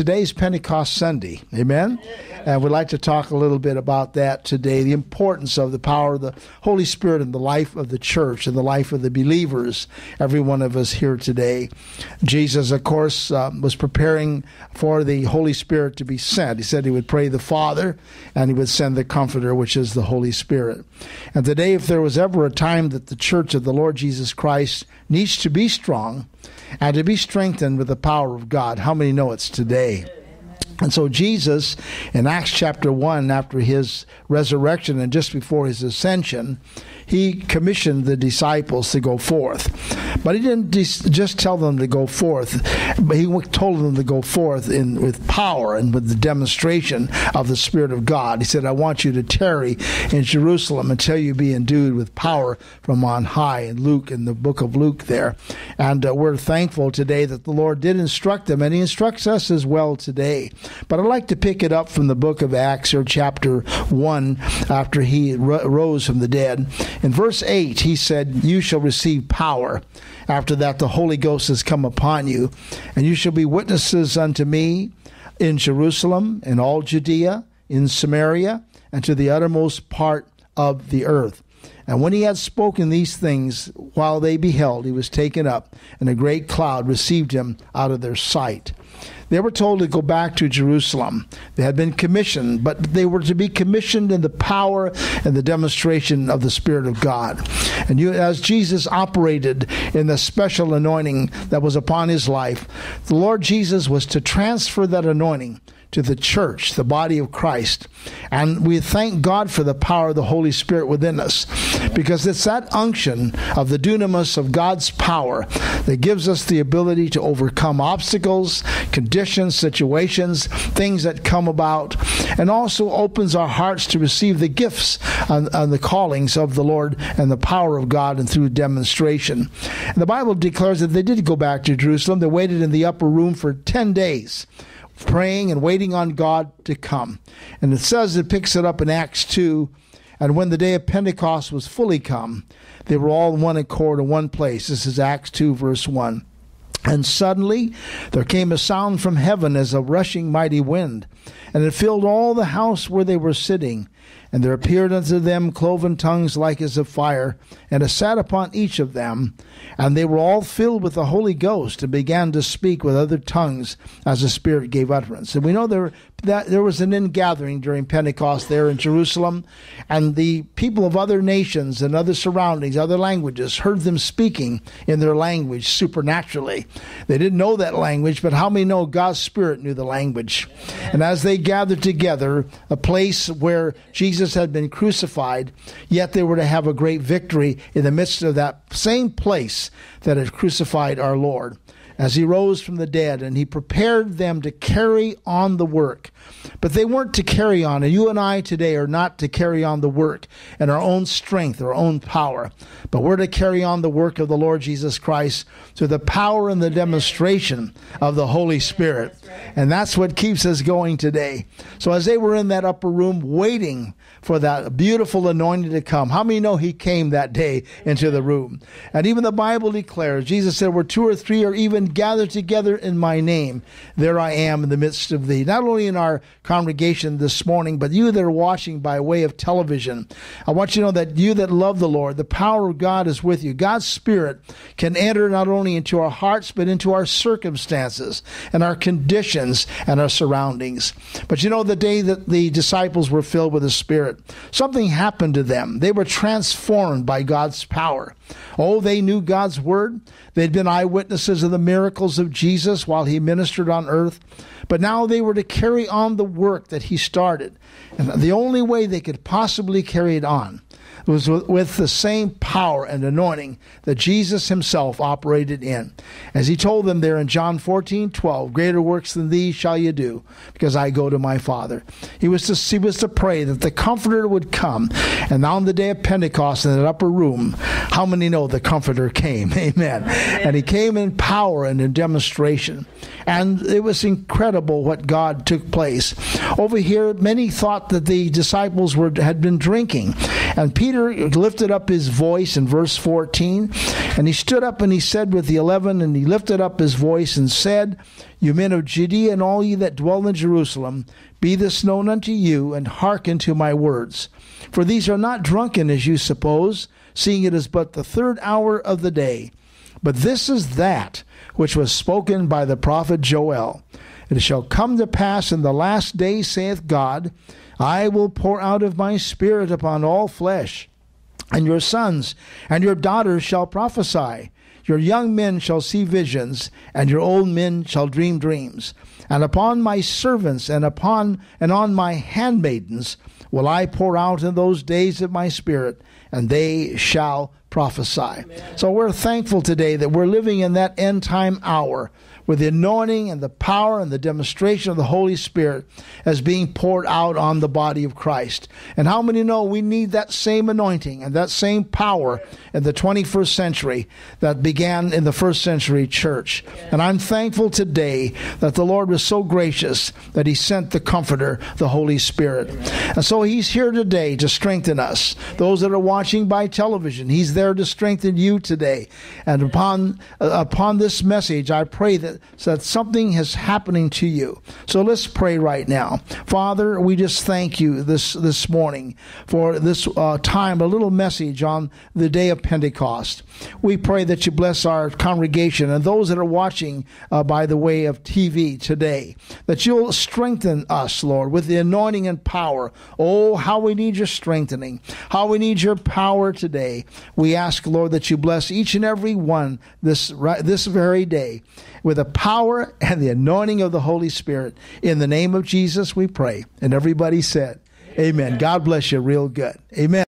Today's Pentecost Sunday. Amen? And we'd like to talk a little bit about that today the importance of the power of the Holy Spirit in the life of the church and the life of the believers, every one of us here today. Jesus, of course, uh, was preparing for the Holy Spirit to be sent. He said he would pray the Father and he would send the Comforter, which is the Holy Spirit. And today, if there was ever a time that the church of the Lord Jesus Christ needs to be strong and to be strengthened with the power of God, how many know it's today? And so, Jesus, in Acts chapter 1, after his resurrection and just before his ascension, he commissioned the disciples to go forth. But he didn't just tell them to go forth, but he told them to go forth in, with power and with the demonstration of the Spirit of God. He said, I want you to tarry in Jerusalem until you be endued with power from on high. In Luke, in the book of Luke, there. And uh, we're thankful today that the Lord did instruct them, and he instructs us as well today. But I'd like to pick it up from the book of Acts, or chapter 1, after he rose from the dead. In verse 8, he said, You shall receive power. After that, the Holy Ghost has come upon you, and you shall be witnesses unto me in Jerusalem, in all Judea, in Samaria, and to the uttermost part of the earth. And when he had spoken these things, while they beheld, he was taken up, and a great cloud received him out of their sight. They were told to go back to Jerusalem. They had been commissioned, but they were to be commissioned in the power and the demonstration of the Spirit of God. And you, as Jesus operated in the special anointing that was upon his life, the Lord Jesus was to transfer that anointing to the church, the body of Christ. And we thank God for the power of the Holy Spirit within us because it's that unction of the dunamis of God's power that gives us the ability to overcome obstacles, conditions, situations, things that come about, and also opens our hearts to receive the gifts and, and the callings of the Lord and the power of God and through demonstration. And the Bible declares that they did go back to Jerusalem. They waited in the upper room for 10 days praying and waiting on God to come. And it says it picks it up in Acts 2. And when the day of Pentecost was fully come, they were all in one accord in one place. This is Acts 2, verse 1. And suddenly there came a sound from heaven as a rushing mighty wind, and it filled all the house where they were sitting. And there appeared unto them cloven tongues like as of fire, and it sat upon each of them. And they were all filled with the Holy Ghost, and began to speak with other tongues as the Spirit gave utterance. And we know there that there was an ingathering during Pentecost there in Jerusalem, and the people of other nations and other surroundings, other languages, heard them speaking in their language supernaturally. They didn't know that language, but how many know God's Spirit knew the language? And as they gathered together, a place where Jesus had been crucified, yet they were to have a great victory in the midst of that same place that had crucified our Lord as he rose from the dead, and he prepared them to carry on the work. But they weren't to carry on, and you and I today are not to carry on the work in our own strength, our own power, but we're to carry on the work of the Lord Jesus Christ through the power and the demonstration of the Holy Spirit. And that's what keeps us going today. So as they were in that upper room waiting for that beautiful anointing to come. How many know he came that day into the room? And even the Bible declares, Jesus said, Where two or three are even gathered together in my name, there I am in the midst of thee. Not only in our congregation this morning, but you that are watching by way of television. I want you to know that you that love the Lord, the power of God is with you. God's Spirit can enter not only into our hearts, but into our circumstances and our conditions and our surroundings. But you know, the day that the disciples were filled with the Spirit, Spirit. Something happened to them. They were transformed by God's power. Oh, they knew God's word. They'd been eyewitnesses of the miracles of Jesus while he ministered on earth. But now they were to carry on the work that he started. And the only way they could possibly carry it on was with the same power and anointing that Jesus himself operated in. As he told them there in John 14, 12, greater works than these shall you do, because I go to my Father. He was to, he was to pray that the Comforter would come. And now on the day of Pentecost in that upper room, how many know the Comforter came? Amen. And he came in power and in demonstration. And it was incredible what God took place. Over here, many thought that the disciples were had been drinking. And Peter lifted up his voice in verse 14, and he stood up and he said with the eleven, and he lifted up his voice and said, You men of Judea and all ye that dwell in Jerusalem, be this known unto you, and hearken to my words. For these are not drunken as you suppose, seeing it is but the third hour of the day. But this is that which was spoken by the prophet Joel. It shall come to pass in the last day, saith God, I will pour out of my spirit upon all flesh, and your sons and your daughters shall prophesy. Your young men shall see visions, and your old men shall dream dreams. And upon my servants and upon and on my handmaidens will I pour out in those days of my spirit, and they shall prophesy. Amen. So we're thankful today that we're living in that end time hour with the anointing and the power and the demonstration of the Holy Spirit as being poured out on the body of Christ. And how many know we need that same anointing and that same power in the 21st century that began in the first century church? And I'm thankful today that the Lord was so gracious that He sent the Comforter, the Holy Spirit. And so He's here today to strengthen us. Those that are watching by television, He's there to strengthen you today. And upon, uh, upon this message, I pray that that something is happening to you. So let's pray right now. Father, we just thank you this, this morning for this uh, time, a little message on the day of Pentecost. We pray that you bless our congregation and those that are watching uh, by the way of TV today, that you'll strengthen us, Lord, with the anointing and power. Oh, how we need your strengthening, how we need your power today. We ask, Lord, that you bless each and every one this, this very day with the power and the anointing of the Holy Spirit. In the name of Jesus, we pray. And everybody said, Amen. Amen. God bless you real good. Amen.